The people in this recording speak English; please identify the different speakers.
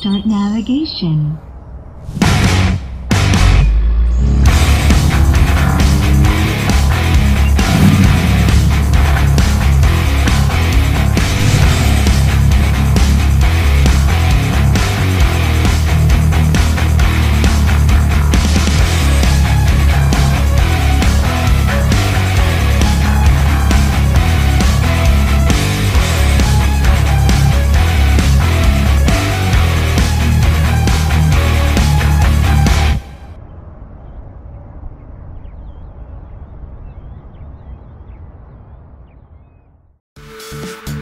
Speaker 1: Start navigation.
Speaker 2: Thank